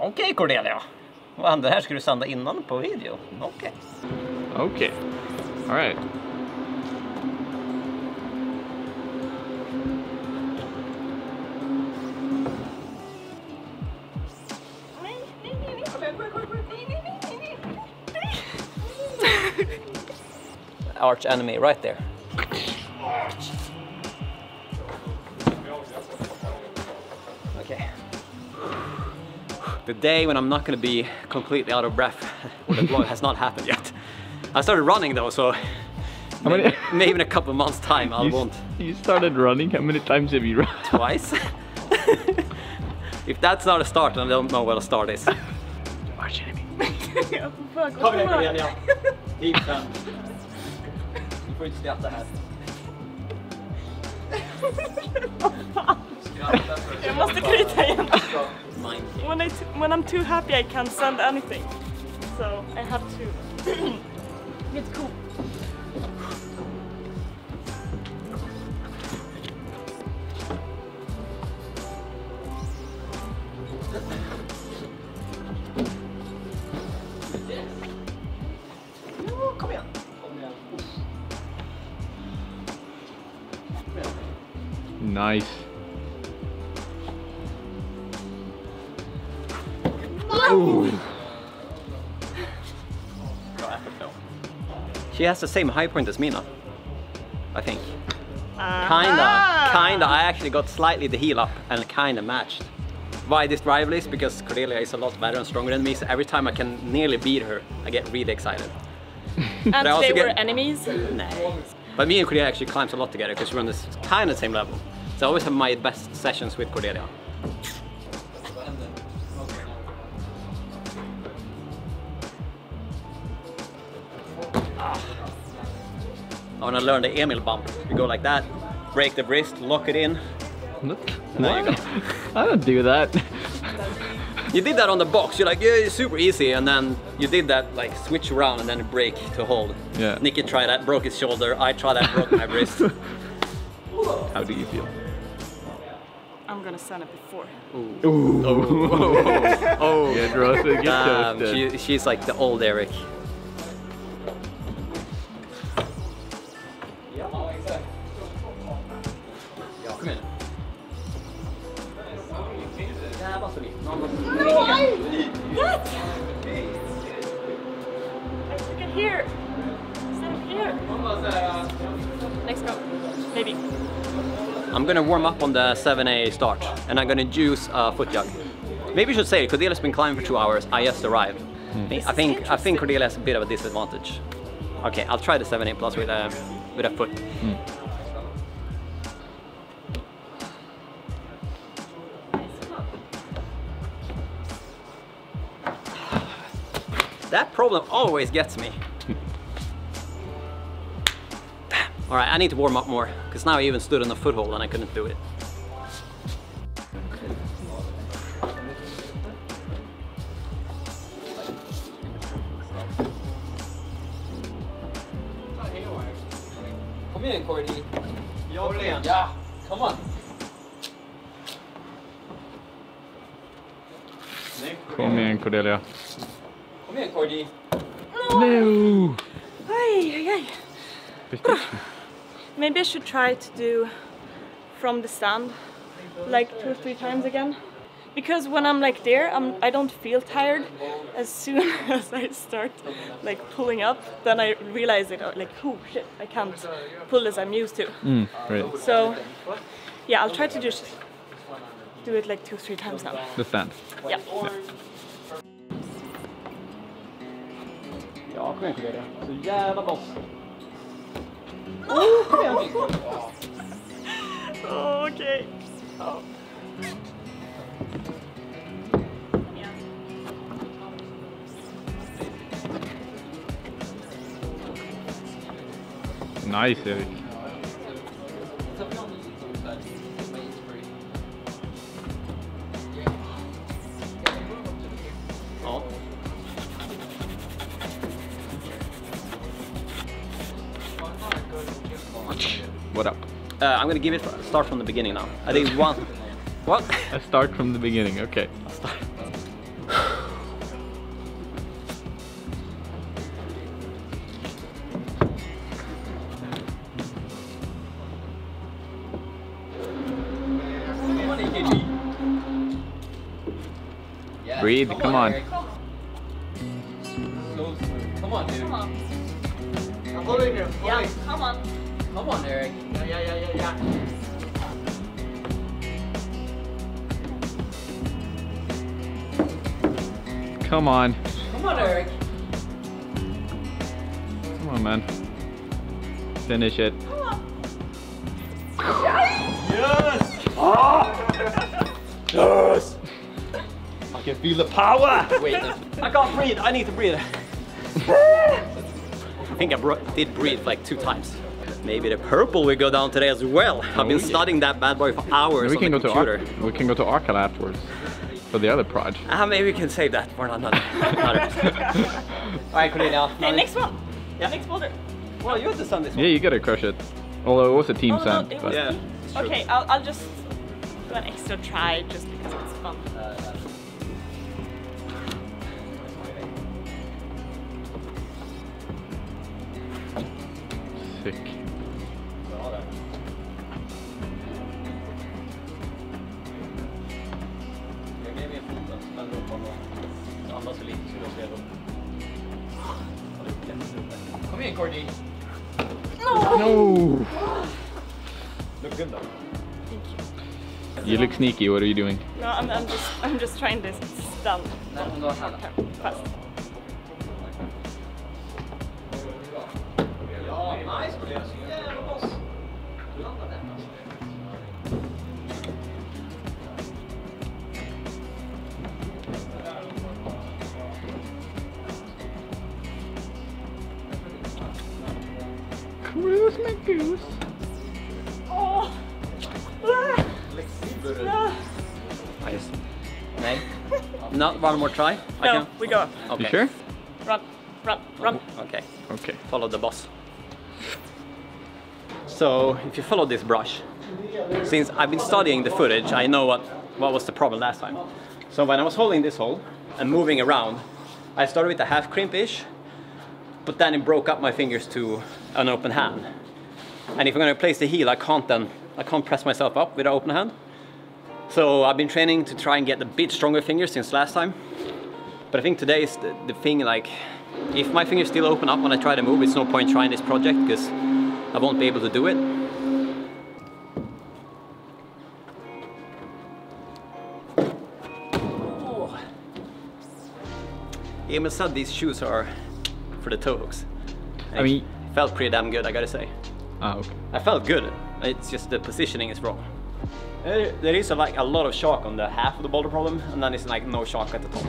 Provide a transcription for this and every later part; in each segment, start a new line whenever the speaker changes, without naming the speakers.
Okej Cordelia. Vad det här ska du sända innan på video? Okej.
Okay. All right.
Arch enemy right there. Okay. The day when I'm not gonna be completely out of breath with the vlog has not happened yet. I started running though, so
How many-
maybe, maybe in a couple months time I
You,
won't
you started running. How many times have you run?
twice. if that's not a start, then I don't know what a start is.
Arch enemy.
Kom igen Cordelia! Hit sen. Du får inte skratta här.
Jag måste kryta igen. When, I t when I'm too happy I can't send anything. So I have to get cool.
Kom She has the same high point as Mina. I think.
Ah.
Kinda, kinda. I actually got slightly the heel up and kinda matched. Why this rival is because Cordelia is a lot better and stronger than me, so every time I can nearly beat her, I get really excited.
And they were
get-
enemies.
Nah. But me and Cordelia actually climbs a lot together because we're on this kind of same level. So I always have my best sessions with Cordelia. I want to learn the Emil bump. You go like that, break the wrist, lock it in.
What?
There you go.
I don't do that.
You did that on the box. You're like, yeah, it's super easy, and then you did that like switch around and then break to hold.
Yeah.
Nicky tried that, broke his shoulder. I tried that, broke my wrist.
How do you feel?
I'm gonna send it before.
Oh,
Get roasted, get
um,
toasted.
she, she's like the old Eric.
What? I took it here. Instead of here. Next go. Maybe.
I'm gonna warm up on the 7A start and I'm gonna use a foot jog. Maybe you should say Cordelia's been climbing for two hours. I just arrived. Hmm. I think I think Cordelia has a bit of a disadvantage. Okay, I'll try the 7A plus with a with a foot. Hmm. That problem always gets me. All right, I need to warm up more because now I even stood on the foothold and I couldn't do it. Kom igen Cordy. Jag igen. Ja, come on.
Kom igen Cordelia.
Kom igen Cordy.
No!
Ay, ay, ay. Maybe I should try to do from the stand like two or three times again. Because when I'm like there, I'm, I don't feel tired. As soon as I start like pulling up, then I realize it. uh, Like, oh shit, I can't pull as I'm used to.
Mm, right.
So, yeah, I'll try to just do it like two, or three times now.
The stand.
Yeah. Yeah.
Ja, kom igen Cordelia. Så jävla boss. Oh, kom igen.
Oh, okay.
Nice Erik. What up?
Uh, I'm gonna give it start from the beginning now. I think one. What?
I start from the beginning. Okay. I'll
start. Breathe, come, come on. on.
Come on, dude.
I'm holding you.
Yeah. Come on,
Eric. Yeah, yeah, yeah, yeah, yeah.
Come on.
Come on, Eric.
Come on, man. Finish it.
Yes.
Yes I can feel the power.
Wait, I can't breathe. I need to breathe. I think I did breathe like two times. Maybe the purple will go down today as well. I've been
yeah.
studying that bad boy for hours
we
on
can
the
go
computer.
to Ar- we can go to Arcal afterwards for the other proj.
Ah, maybe we can save that for another. another. All right, Cordelia.
Okay, next one.
Yeah.
Next boulder.
Well, you have to send this one.
Yeah, you gotta crush it. Although it was a team
Oh, no,
sand.
it
but-
Yeah.
Okay, I'll, I'll just do an extra try just because it's fun.
Sick.
Kom here, Cordy.
No!
Look good though.
Thank you You look sneaky. What are you doing?
No, I'm, I'm just I'm just trying this stand.
Nej, om du har här.
Fast.
Ja, nice
Cruise my goose.
Oh. Ah. Ah.
Nice. Nej. Not one more try? I
No,
can-
we go up.
Okay.
You sure?
Run, run, run.
Okay.
Okay.
Follow the boss. So, if you follow this brush, since I've been studying the footage, I know what, what was the problem last time. So when I was holding this hole and moving around, I started with a half crimp-ish, but then it broke up my fingers to an open hand. And if I'm gonna place the heel, I can't then, I can't press myself up with an open hand. So I've been training to try and get a bit stronger fingers since last time. But I think today is the, the thing like, if my fingers still open up when I try to move, it's no point trying this project because I won't be able to do it. Emil said these shoes are for the toe hooks. And
I mean-
it felt pretty damn good, I gotta say.
Ah, okay.
I felt good. It's just the positioning is wrong. There there is a, like a lot of shock on the half of the boulder problem, and then it's like no shock at the top.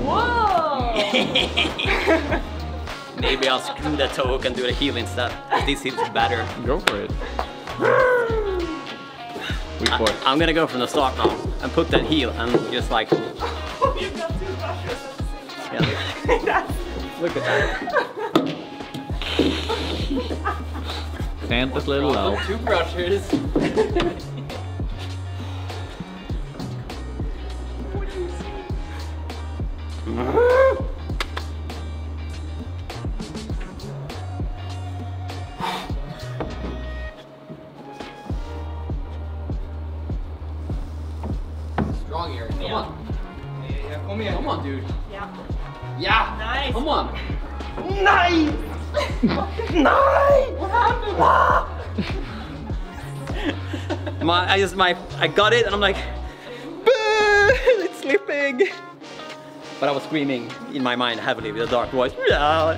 Whoa!
Maybe I'll screw the toe hook and do the heel instead. This seems better.
Go for it. We
I, I'm gonna go from the start now and put that heel and just like
You've got two brushes at the same
yeah, look at that.
Santa's little elf.
Two brushes. Strong Come here. Come on, dude.
Yeah.
Yeah.
Nice.
Come on. Nice. nice.
What happened? Ah.
my, I just my, I got it, and I'm like, "Boo, it's slipping. But I was screaming in my mind heavily with a dark voice. Yeah.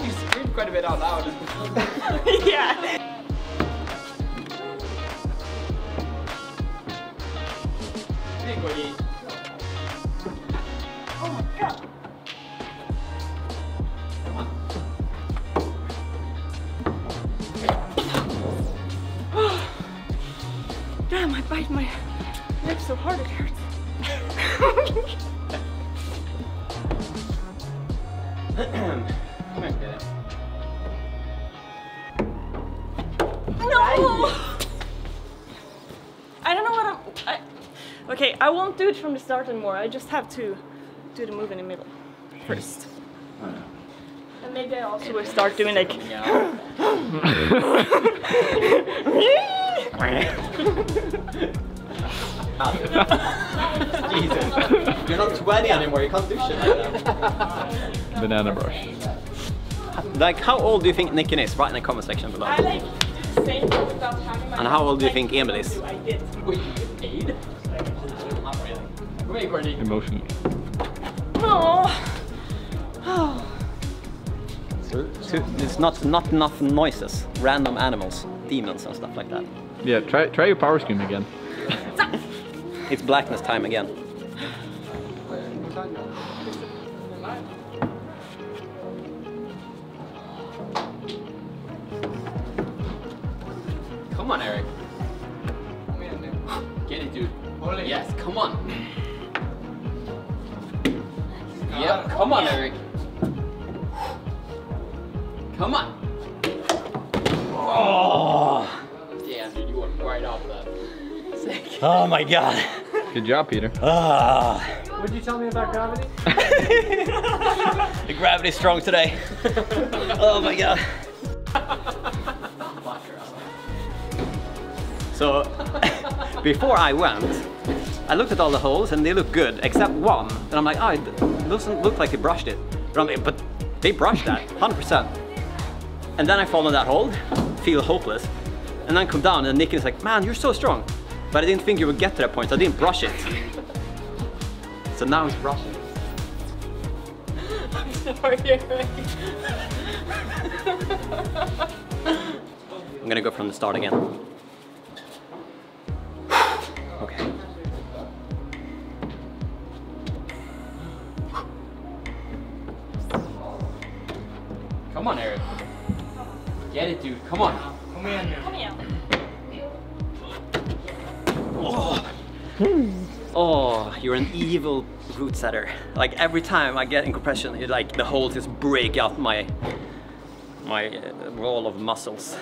you screamed quite a bit out loud.
yeah. My god. Damn, I bite my lip so hard it hurts.
Come here, kid.
No! I don't know what I'm. I, okay, I won't do it from the start anymore. I just have to do the move in the middle first. And maybe I also will start doing like.
Jesus. You're not 20 anymore, you can't do shit like that.
Banana brush.
Like, how old do you think Nicken is? Write in the comment section below.
I like did the same thing without having my
And how old do you think Emil is?
I did.
Emotionally.
Oh. Oh.
So, so it's not not enough noises, random animals, demons and stuff like that.
Yeah, try try your power scream again.
It's blackness time again. Come on, Eric. Get it, dude. Yes, come on. Yep, come on, Eric. Come on. Oh. Yeah, dude, you were right off that. Sick. Oh my god.
Good job, Peter.
Ah.
What did you tell me about gravity?
the gravity's strong today. oh my god. So, before I went, I looked at all the holes and they look good, except one. And I'm like, oh, it doesn't look like they brushed it. But, like, but they brushed that, 100%. And then I fall in that hole, feel hopeless. And then come down and Nick is like, man, you're so strong. But I didn't think you would get to that point, so I didn't brush it. So now it's brushing.
I'm Sorry,
I'm gonna go from the start again. It, dude. Come on.
Kom igen.
Oh, you're an evil route setter. Like every time I get in compression, it like the holes just break out my my uh, wall of muscles.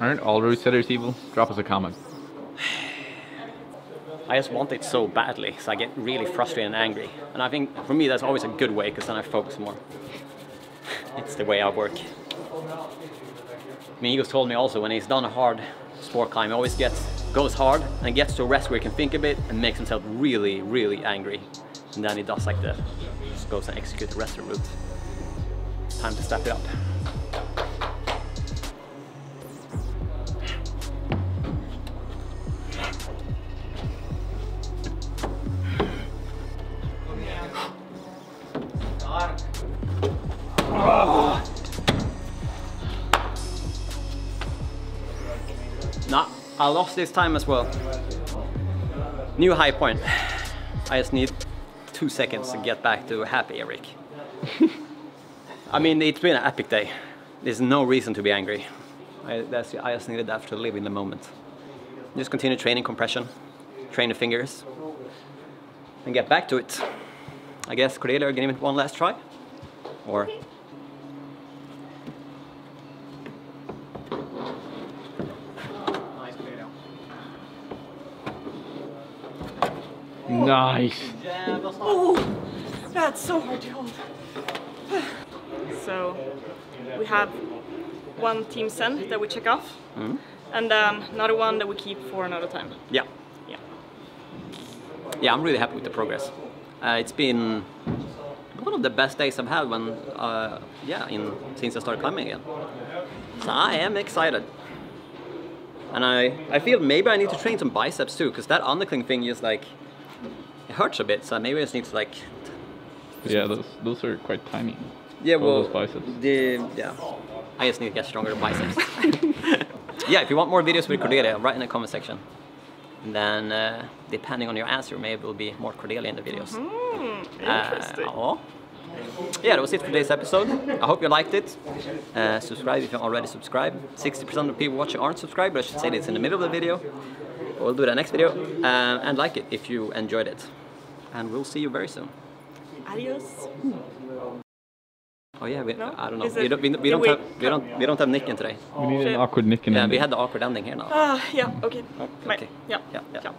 Aren't all route setters evil? Drop us a comment.
I just want it so badly, so I get really frustrated and angry. And I think for me that's always a good way, because then I focus more. it's the way I work. Migos told me also when he's done a hard sport climb, he always gets goes hard and gets to a rest where he can think a bit and makes himself really, really angry. And then he does like the just goes and executes the rest of the route. Time to step it up. I lost this time as well. New high point. I just need two seconds to get back to happy Eric. I mean, it's been an epic day. There's no reason to be angry. I, I just needed that to live in the moment. Just continue training compression, train the fingers, and get back to it. I guess Cordelia are giving it one last try? Or
Nice.
Oh, that's so hard to hold. so we have one team send that we check off, and then another one that we keep for another time.
Yeah.
Yeah.
Yeah, I'm really happy with the progress. Uh, it's been one of the best days I've had when, uh, yeah, in since I started climbing again. So I am excited. And I, I feel maybe I need to train some biceps too, because that undercling thing is like, hurts a bit, so maybe I just need to like,
Yeah, those those are quite tiny.
yeah, well,
those biceps.
The, yeah, I just need to get stronger biceps. yeah, if you want more videos with Cordelia, write in the comment section. And then, uh, depending on your answer, maybe it will be more Cordelia in the videos.
Hmm,
Uh,
interesting.
ja. Yeah, that was it for today's episode. I hope you liked it. Uh, subscribe if you already subscribed. 60% of people watching aren't subscribed, but I should say it's in the middle of the video. We'll do that next video. Um, and like it if you enjoyed it. And we'll see you very soon.
Adios.
Oh yeah, we,
No?
I don't know.
Is
We
it-
don't, we, we,
did
don't
we
have, we, don't, we don't have Nicken today.
We need
Shit.
an awkward nick in
Yeah,
it.
we had the awkward ending here now.
Ah, yeah, okay. Bye.
okay.
Yeah.
Yeah, yeah.
Ciao.